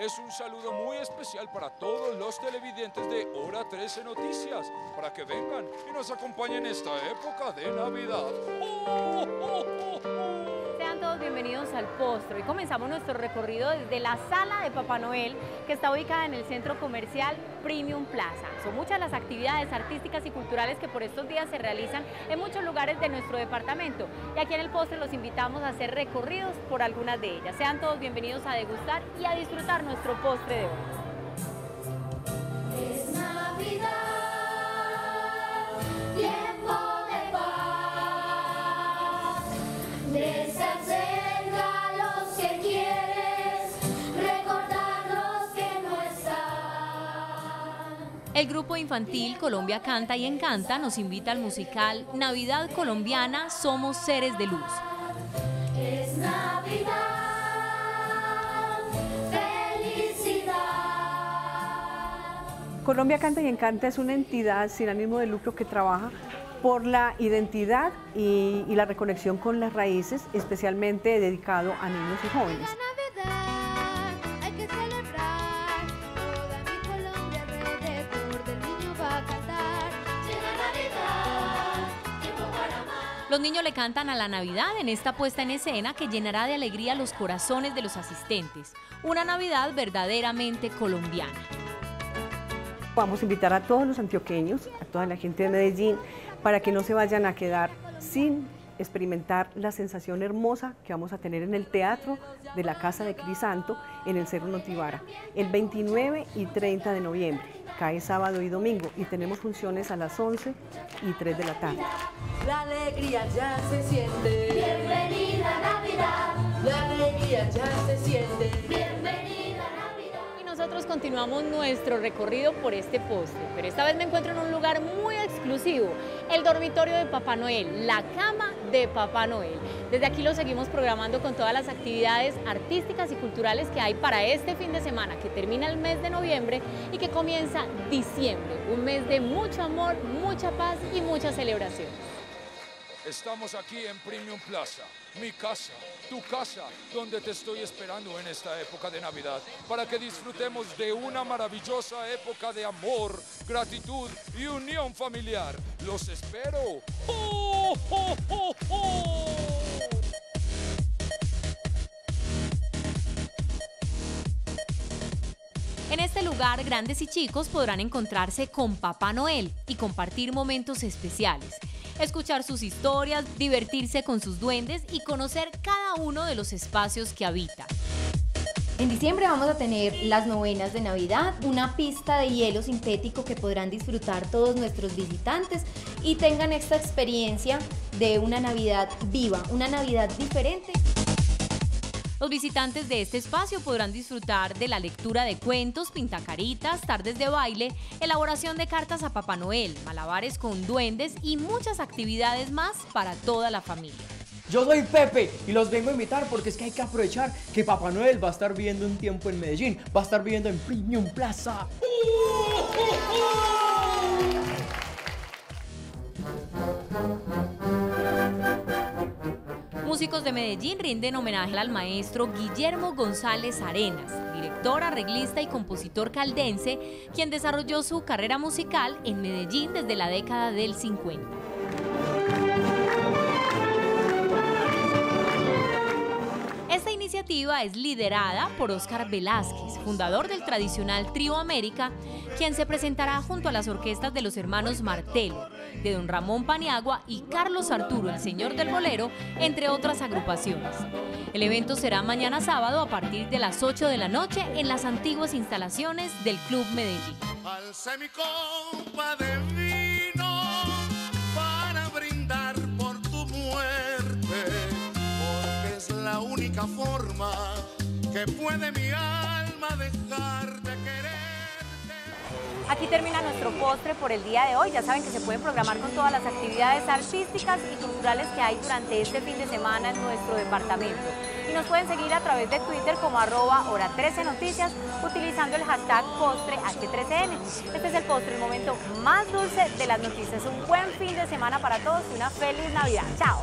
es un saludo muy especial para todos los televidentes de Hora 13 Noticias, para que vengan y nos acompañen esta época de Navidad. ¡Oh, oh, oh, todos bienvenidos al postre. Hoy comenzamos nuestro recorrido desde la sala de Papá Noel, que está ubicada en el centro comercial Premium Plaza. Son muchas las actividades artísticas y culturales que por estos días se realizan en muchos lugares de nuestro departamento. Y aquí en el postre los invitamos a hacer recorridos por algunas de ellas. Sean todos bienvenidos a degustar y a disfrutar nuestro postre de hoy. El grupo infantil Colombia Canta y Encanta nos invita al musical Navidad Colombiana Somos Seres de Luz. Es Navidad, felicidad. Colombia Canta y Encanta es una entidad sin ánimo de lucro que trabaja por la identidad y, y la reconexión con las raíces, especialmente dedicado a niños y jóvenes. Los niños le cantan a la Navidad en esta puesta en escena que llenará de alegría los corazones de los asistentes. Una Navidad verdaderamente colombiana. Vamos a invitar a todos los antioqueños, a toda la gente de Medellín, para que no se vayan a quedar sin experimentar la sensación hermosa que vamos a tener en el Teatro de la Casa de Crisanto en el Cerro Notivara, el 29 y 30 de noviembre. Cae sábado y domingo y tenemos funciones a las 11 y 3 de la tarde. La alegría ya se siente. Bienvenida Navidad, La alegría ya se siente. bienvenida Navidad. Y nosotros continuamos nuestro recorrido por este postre, pero esta vez me encuentro en un lugar muy exclusivo, el dormitorio de Papá Noel, la cama de Papá Noel. Desde aquí lo seguimos programando con todas las actividades artísticas y culturales que hay para este fin de semana, que termina el mes de noviembre y que comienza diciembre, un mes de mucho amor, mucha paz y mucha celebración. Estamos aquí en Premium Plaza, mi casa, tu casa, donde te estoy esperando en esta época de Navidad, para que disfrutemos de una maravillosa época de amor, gratitud y unión familiar. Los espero. ¡Oh, oh, oh, oh! En este lugar, grandes y chicos podrán encontrarse con Papá Noel y compartir momentos especiales, escuchar sus historias, divertirse con sus duendes y conocer cada uno de los espacios que habita. En diciembre vamos a tener las novenas de Navidad, una pista de hielo sintético que podrán disfrutar todos nuestros visitantes y tengan esta experiencia de una Navidad viva, una Navidad diferente. Los visitantes de este espacio podrán disfrutar de la lectura de cuentos, pintacaritas, tardes de baile, elaboración de cartas a Papá Noel, malabares con duendes y muchas actividades más para toda la familia. Yo soy Pepe y los vengo a invitar porque es que hay que aprovechar que Papá Noel va a estar viviendo un tiempo en Medellín, va a estar viviendo en Premium Plaza. Músicos de Medellín rinden homenaje al maestro Guillermo González Arenas, director, arreglista y compositor caldense, quien desarrolló su carrera musical en Medellín desde la década del 50. Es liderada por Óscar Velázquez, fundador del tradicional Trío América, quien se presentará junto a las orquestas de los hermanos Martelo, de don Ramón Paniagua y Carlos Arturo, el señor del bolero, entre otras agrupaciones. El evento será mañana sábado a partir de las 8 de la noche en las antiguas instalaciones del Club Medellín. Forma que puede mi alma dejar de quererte. Aquí termina nuestro postre por el día de hoy. Ya saben que se pueden programar con todas las actividades artísticas y culturales que hay durante este fin de semana en nuestro departamento. Y nos pueden seguir a través de Twitter como arroba hora 13 noticias utilizando el hashtag postre H13N. Este es el postre, el momento más dulce de las noticias. Un buen fin de semana para todos y una feliz Navidad. Chao.